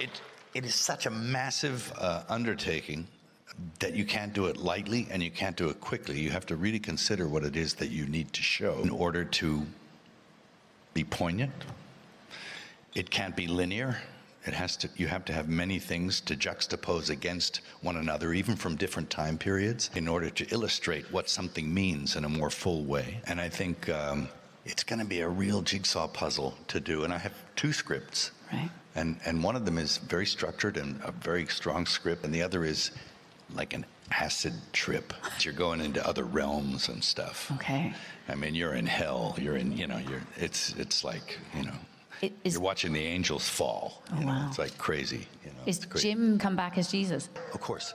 it, it is such a massive uh, undertaking that you can't do it lightly and you can't do it quickly. You have to really consider what it is that you need to show in order to be poignant. It can't be linear. It has to, you have to have many things to juxtapose against one another, even from different time periods, in order to illustrate what something means in a more full way. And I think um, it's going to be a real jigsaw puzzle to do. And I have two scripts. Right. And, and one of them is very structured and a very strong script, and the other is like an acid trip. You're going into other realms and stuff. Okay. I mean, you're in hell. You're in, you know, you're. It's it's like you know, It is- you're watching the angels fall. Oh, you know? wow. It's like crazy. You know, Is it's crazy. Jim come back as Jesus? Of course.